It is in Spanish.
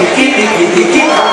tiki, tiki, tiki, tiki.